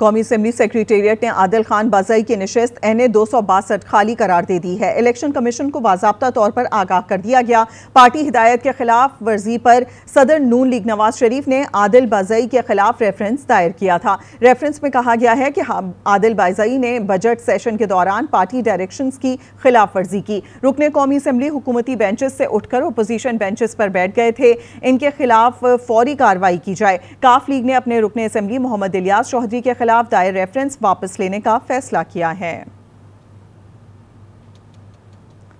कौमी assembly secretariat ने आदिल खान बाजई की नशस्त एन ए दो सौ बासठ खाली करार दे दी है। इलेक्शन कमीशन को बाबा तौर पर आगाह कर दिया गया। पार्टी हिदायत के खिलाफ वर्जी पर सदर नून लीग नवाज़ शरीफ ने आदिल बाजई के खिलाफ रेफरेंस दायर किया था। रेफरेंस में कहा गया है कि आदिल बाजई ने बजट सेशन के दौरान पार्टी डायरेक्शन की खिलाफ वर्जी की। रुकने कौमी असम्बली हुकूमती बेंचेस से उठकर अपोजिशन बेंचेस पर बैठ गए थे। इनके खिलाफ फौरी कार्रवाई की जाए। काफ लीग ने अपने रुकने असम्बली मोहम्मद इलियास चौधरी के खिलाफ दायर रेफरेंस वापस लेने का फैसला किया है।